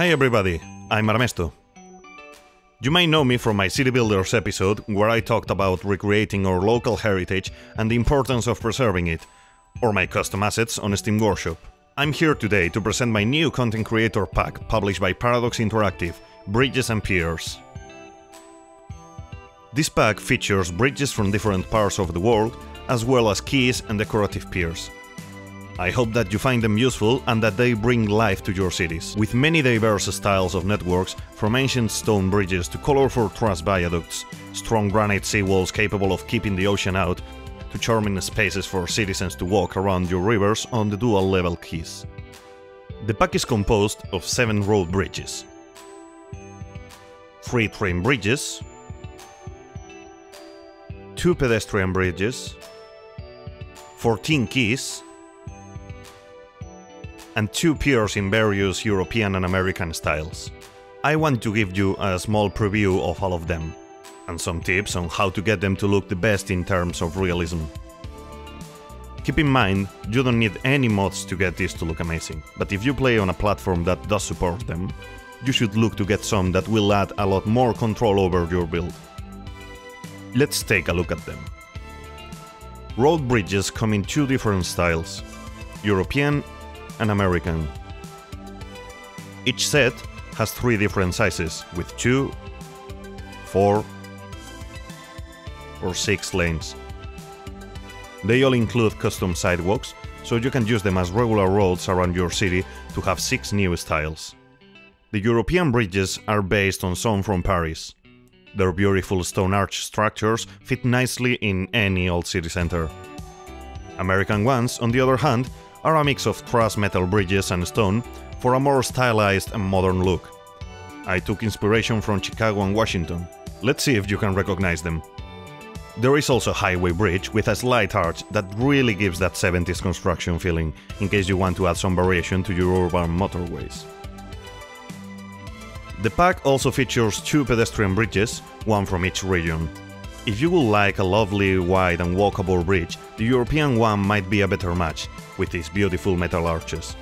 Hi everybody, I'm Armesto. You might know me from my City Builders episode, where I talked about recreating our local heritage and the importance of preserving it, or my custom assets on Steam Workshop. I'm here today to present my new content creator pack published by Paradox Interactive, Bridges and Piers. This pack features bridges from different parts of the world, as well as quays and decorative piers. I hope that you find them useful and that they bring life to your cities. With many diverse styles of networks, from ancient stone bridges to colorful truss viaducts, strong granite seawalls capable of keeping the ocean out, to charming spaces for citizens to walk around your rivers on the dual level quays. The pack is composed of 7 road bridges, 3 train bridges, 2 pedestrian bridges, 14 quays, and two piers in various European and American styles. I want to give you a small preview of all of them, and some tips on how to get them to look the best in terms of realism. Keep in mind, you don't need any mods to get this to look amazing, but if you play on a platform that does support them, you should look to get some that will add a lot more control over your build. Let's take a look at them. Road bridges come in two different styles, European and American. Each set has three different sizes, with two, four, or six lanes. They all include custom sidewalks, so you can use them as regular roads around your city to have six new styles. The European bridges are based on some from Paris. Their beautiful stone arch structures fit nicely in any old city center. American ones, on the other hand, are a mix of truss metal bridges and stone for a more stylized and modern look. I took inspiration from Chicago and Washington. Let's see if you can recognize them. There is also a highway bridge with a slight arch that really gives that 70s construction feeling, in case you want to add some variation to your urban motorways. The pack also features two pedestrian bridges, one from each region. If you would like a lovely, wide and walkable bridge, the European one might be a better match, with its beautiful metal arches.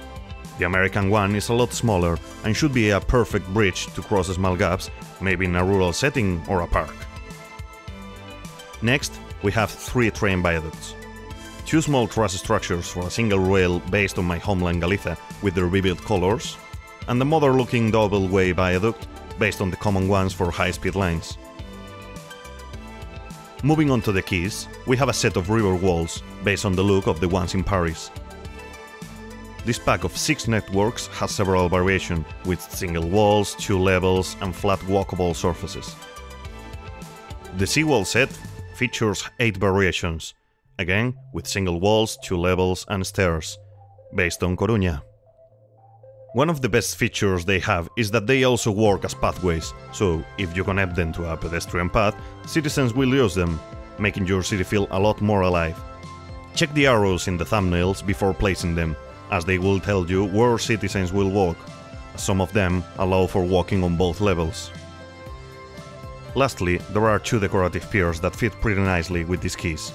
The American one is a lot smaller and should be a perfect bridge to cross small gaps, maybe in a rural setting or a park. Next, we have three train viaducts. Two small truss structures for a single rail based on my homeland Galicia with their vivid colors, and the modern looking double way viaduct based on the common ones for high speed lines. Moving on to the quays, we have a set of river walls based on the look of the ones in Paris. This pack of six networks has several variations, with single walls, two levels, and flat walkable surfaces. The seawall set features 8 variations, again with single walls, two levels, and stairs, based on Coruña. One of the best features they have is that they also work as pathways, so if you connect them to a pedestrian path, citizens will use them, making your city feel a lot more alive. Check the arrows in the thumbnails before placing them, as they will tell you where citizens will walk. Some of them allow for walking on both levels. Lastly, there are two decorative piers that fit pretty nicely with these quays.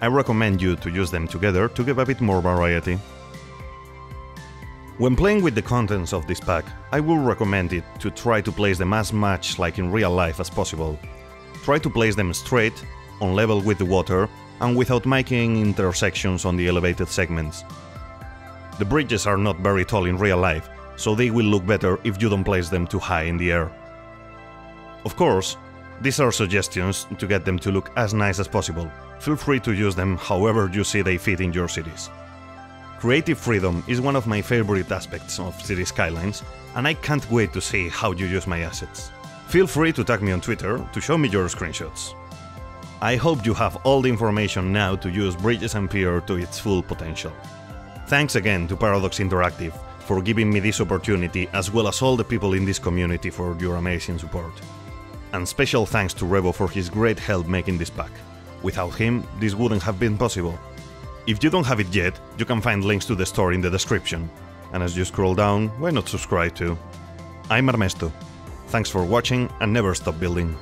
I recommend you to use them together to give a bit more variety. When playing with the contents of this pack, I will recommend it to try to place them as much like in real life as possible. Try to place them straight, on level with the water, and without making intersections on the elevated segments. The bridges are not very tall in real life, so they will look better if you don't place them too high in the air. Of course, these are suggestions to get them to look as nice as possible. Feel free to use them however you see they fit in your cities. Creative freedom is one of my favorite aspects of City Skylines, and I can't wait to see how you use my assets. Feel free to tag me on Twitter to show me your screenshots. I hope you have all the information now to use Bridges and Pier to its full potential. Thanks again to Paradox Interactive for giving me this opportunity as well as all the people in this community for your amazing support. And special thanks to Rev0 for his great help making this pack. Without him, this wouldn't have been possible. If you don't have it yet, you can find links to the store in the description. And as you scroll down, why not subscribe too? I'm Armesto. Thanks for watching and never stop building.